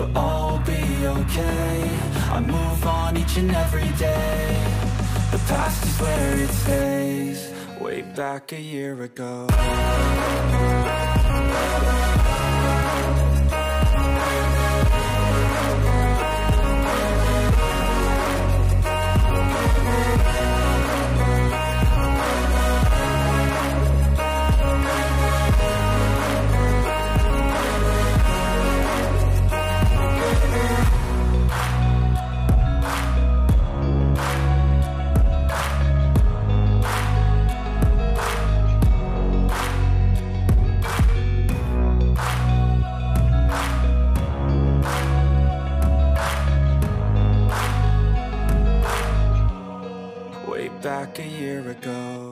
but will be okay. I move on each and every day. The past is where it stays. Way back a year ago a year ago